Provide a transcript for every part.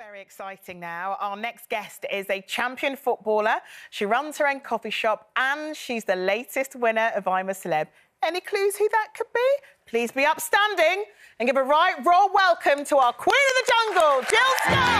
very exciting now. Our next guest is a champion footballer. She runs her own coffee shop and she's the latest winner of I'm a Celeb. Any clues who that could be? Please be upstanding and give a right raw welcome to our Queen of the Jungle, Jill Scott.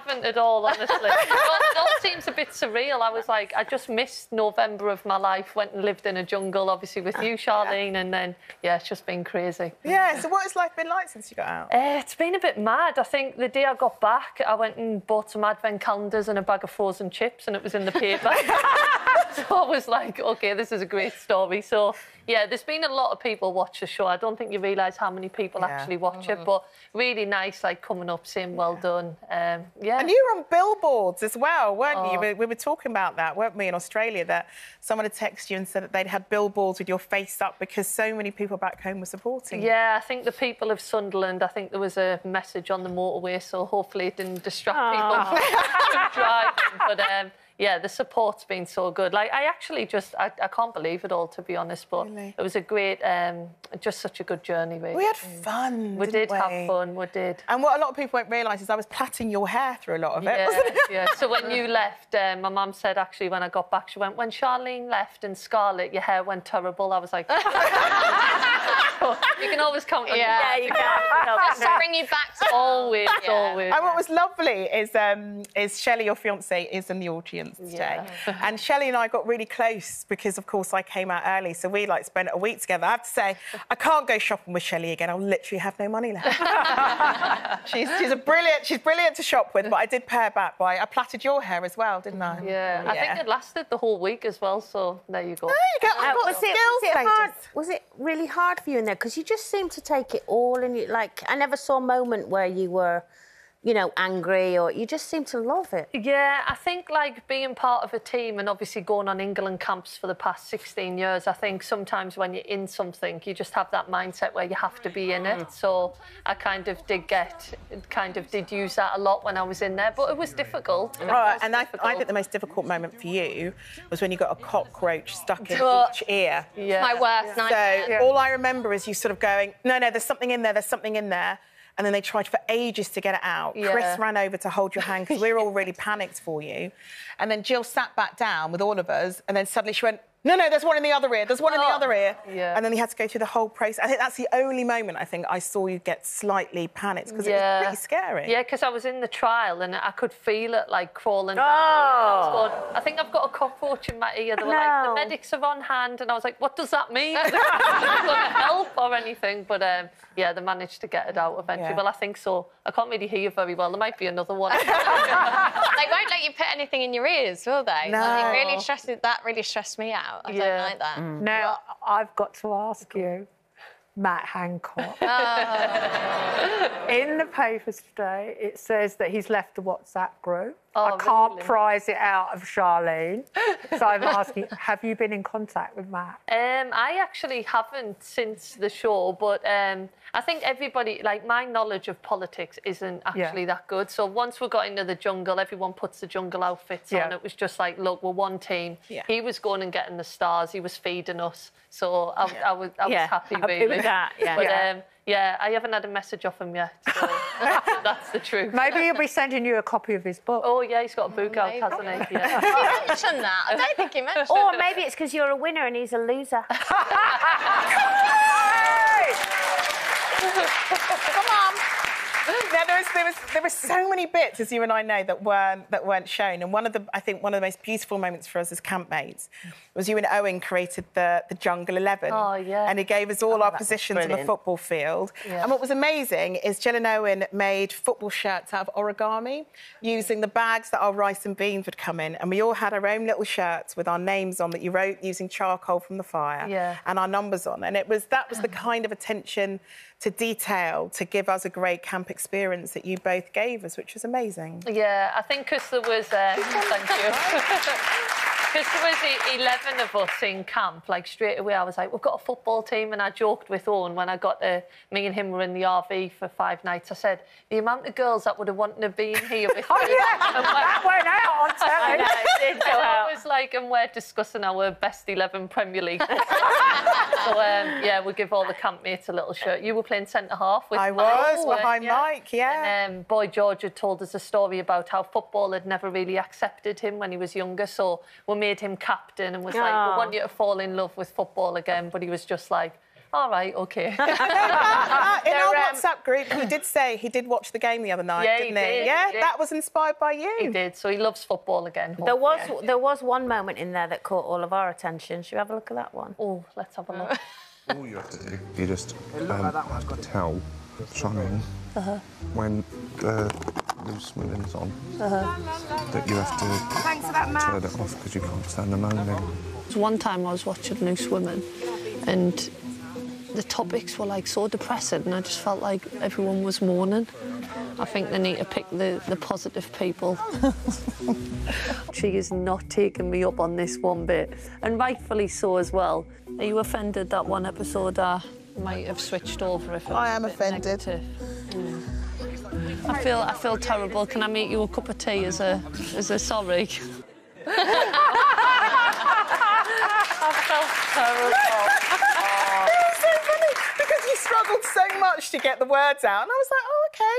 Haven't at all, honestly. it, all, seems a bit surreal. I was like, I just missed November of my life, went and lived in a jungle, obviously with you, Charlene, and then, yeah, it's just been crazy. Yeah, so what has life been like since you got out? Uh, it's been a bit mad. I think the day I got back, I went and bought some advent calendars and a bag of frozen chips, and it was in the paper. so I was like, okay, this is a great story. So, yeah, there's been a lot of people watch the show. I don't think you realise how many people Yeah. actually watch it, but really nice, like coming up saying well done. Um, yeah. And you were on billboards as well, weren't you? Oh. We, we were talking about that, weren't we, in Australia? That someone had texted you and said that they'd had billboards with your face up because so many people back home were supporting you. Yeah, I think the people of Sunderland, I think there was a message on the motorway, so hopefully it didn't distract people from driving. But um, yeah, the support's been so good. Like, I actually just, I, I can't believe it all, to be honest, but Really? it was a great, um, just such a good journey, really. We had fun. We did have fun, we did. And what a lot of people won't realise is I was plaiting your hair through a lot of it, Yeah, it? yeah. So when you left, um, my mum said actually when I got back, she went, when Charlene left and Scarlette, your hair went terrible. I was like, you can always count on Yeah, you can. Just to bring you back to Always, Yeah. always. And what was lovely is um, is Shelley, your fiance, is in the audience today. And Shelley and I got really close because, of course, I came out early, so we like spent a week together. I have to say, I can't go shopping with Shelley again. I'll literally have no money left. she's she's a brilliant she's brilliant to shop with, but I did pay her back by I plaited your hair as well, didn't I? Yeah, I think it lasted the whole week as well, so there you go. There you go. Uh, got was it, was it hard? Was it really hard for you in there? Because you just seem to take it all, and you like I never saw a moment where you were, you know, angry or you just seem to love it. Yeah, I think like being part of a team and obviously going on England camps for the past 16 years, I think sometimes when you're in something, you just have that mindset where you have to be in it. So I kind of did get, kind of did use that a lot when I was in there, but it was difficult. It Right, was and I, I think the most difficult moment for you was when you got a cockroach stuck in each ear. yeah. my worst nightmare. So all I remember is you sort of going, no, no, there's something in there, there's something in there. And then they tried for ages to get it out. Yeah. Chris ran over to hold your hand because we were all really panicked for you. And then Jill sat back down with all of us, and then suddenly she went, no, no, there's one in the other ear, there's one in the Oh, other ear. yeah. And then he had to go through the whole process. I think that's the only moment I think I saw you get slightly panicked because it was pretty scary. Yeah, because I was in the trial and I could feel it like crawling. Oh. down. I going, I think I've got a cockroach in my ear. They were like, No. the medics are on hand, and I was like, what does that mean? Is it going to help or anything? But um, yeah, they managed to get it out eventually. Yeah. Well, I think so. I can't really hear you very well. There might be another one. They won't let you put anything in your ears, will they? No. Like, it really stresses. That really stressed me out. I Yeah. don't like that. Mm. Now, I've got to ask you, Matt Hancock. Oh. In the papers today, it says that he's left the WhatsApp group. I Oh, can't really? prize it out of Charlene. So I'm asking, have you been in contact with Matt? Um, I actually haven't since the show, but um, I think everybody, like my knowledge of politics isn't actually that good. So once we got into the jungle, everyone puts the jungle outfits Yeah. on. It was just like, look, we're one team. Yeah. He was going and getting the stars. He was feeding us. So I, I was, I was Yeah, happy, happy really. with that, yeah. But Yeah. Um, yeah, I haven't had a message off him yet. So that's, that's the truth. Maybe he'll be sending you a copy of his book. Oh yeah, he's got a book out, maybe. hasn't he? Yeah. He mentioned that. I don't think he mentioned Or maybe it's because you're a winner and he's a loser. Now, there was, there was there were so many bits, as you and I know, that weren't that weren't shown. And one of the I think one of the most beautiful moments for us as campmates was you and Owen created the the Jungle Eleven. Oh, yeah. And he gave us all our positions on the football field. Yeah. And what was amazing is Jill and Owen made football shirts out of origami using the bags that our rice and beans would come in. And we all had our own little shirts with our names on that you wrote using charcoal from the fire Yeah. and our numbers on. And it was that was the kind of attention to detail to give us a great camp experience that you both gave us, which was amazing. Yeah, I think because there was. Uh, thank you. Because there was e- 11 of us in camp, like straight away I was like, we've got a football team. And I joked with Owen when I got to, me and him were in the RV for five nights. I said, the amount of girls that would have wanted to be in here with Oh, me. yeah. And that went out on I telly. know, it did go Go out. out. It was like, and we're discussing our best 11 Premier League. so, um, yeah, we'll give all the campmates a little shirt. You were playing centre half with I was behind you? Mike, yeah. And um, Boy George had told us a story about how football had never really accepted him when he was younger. So when we made him captain and was like, Aw. we want you to fall in love with football again. But he was just like, all right, okay. In our um, WhatsApp group, he did say he did watch the game the other night, Yeah, he didn't he? did, yeah, he did. that was inspired by you. he did. So he loves football again. There was there was one moment in there that caught all of our attention. Should we have a look at that one? Oh, let's have a look. All you have to do, you just um, tell Charlene when the loose women's on that you have to turn it off because you can't stand the moaning. One time I was watching Loose Women and the topics were like so depressing and I just felt like everyone was mourning. I think they need to pick the, the positive people. she is not taking me up on this one bit, and rightfully so as well. Are you offended that one episode I might have switched over if it was I a am bit offended. negative? Mm. I feel I feel terrible. Can I make you a cup of tea as a as a sorry? I felt terrible. It was so funny because you struggled so much to get the words out, and I was like, "Oh,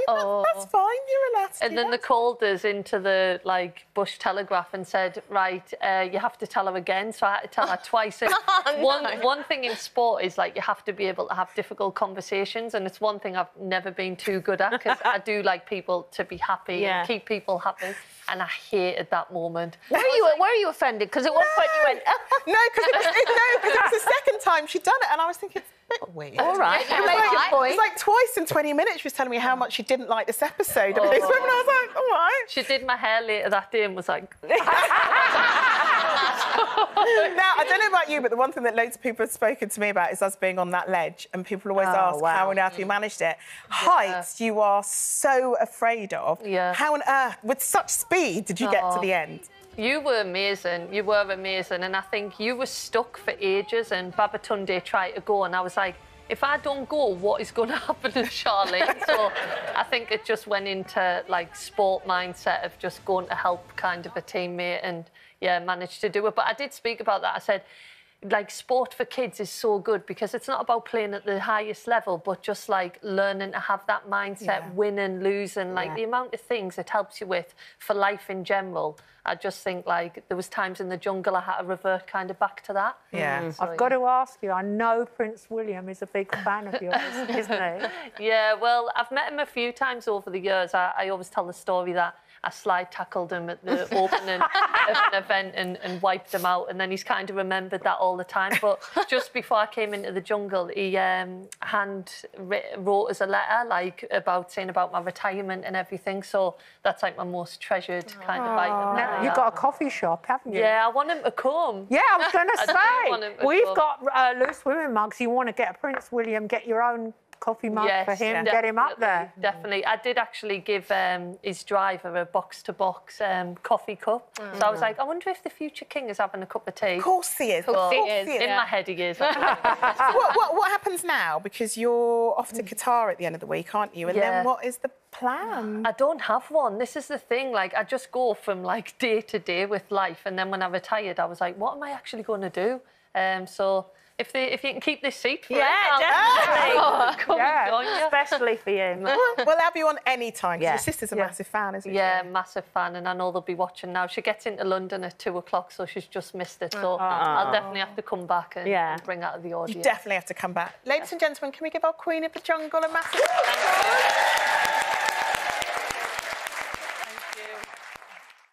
Oh. that's fine. You're a nasty." And then they called us into the like Bush Telegraph and said, right, uh, you have to tell her again. So I had to tell her twice. And one one thing in sport is like you have to be able to have difficult conversations, and it's one thing I've never been too good at because I do like people to be happy Yeah. and keep people happy, and I hated that moment. Were you were you offended? Because at one point you went, ah. no, because it, was- it- no, 'cause it was the second time she'd done it, and I was thinking, it's a bit weird. all right, made right. your It was like twice in 20 minutes she was telling me how much she didn't like this episode Loose Women. I was like, all right. She did my hair later that day and was like, Now, I don't know about you, but the one thing that loads of people have spoken to me about is us being on that ledge, and people always Oh, ask wow. how on earth you mm. managed it. Heights you are so afraid of. Yeah. How on earth, with such speed, did you get to Oh. the end? You were amazing. You were amazing. And I think you were stuck for ages. And Babatunde tried to go. And I was like, if I don't go, what is going to happen to Charlene? so I think it just went into like sport mindset of just going to help kind of a teammate and yeah, managed to do it. But I did speak about that. I said, like sport for kids is so good because it's not about playing at the highest level, but just like learning to have that mindset, Yeah. winning, losing, like Yeah. the amount of things it helps you with for life in general. I just think like there was times in the jungle I had to revert kind of back to that. Yeah. Mm-hmm. So, I've got to ask you, I know Prince William is a big fan of yours, isn't he? Yeah, well, I've met him a few times over the years. I, I always tell the story that I slide tackled him at the opening of an event and, and wiped him out, and then he's kind of remembered that all the time. But just before I came into the jungle, he um, hand wrote us a letter, like about saying about my retirement and everything. So that's like my most treasured kind of item. Now, you've got a coffee shop, haven't you? Yeah, I want him to come. Yeah, I was going to do say, we've come. got uh, loose women mugs. You want to get a Prince William, get your own coffee mug for him, get him up there. Definitely. I did actually give um, his driver a box to box um, coffee cup. So I was like, I wonder if the future king is having a cup of tea. Of course he is. Of course he course is, he is. In Yeah. my head, he is. what, what, what happens now? Because you're off to Qatar at the end of the week, aren't you? And Yeah. then what is the plan? I don't have one. This is the thing. Like, I just go from like day to day with life, and then when I retired, I was like, what am I actually going to do? Um, so if they, if you can keep this seat, for Yeah, it, I'll definitely. Oh, come and join especially for you. we'll have you on any time. 'cause Yeah. Your sister's a Yeah. massive fan, isn't she? Yeah, she? massive fan, and I know they'll be watching now. She gets into London at two o'clock, so she's just missed it. So ah. I'll definitely have to come back and, Yeah. and bring out of the You audience. definitely have to come back. Ladies and gentlemen, can we give our Queen of the Jungle a massive applause?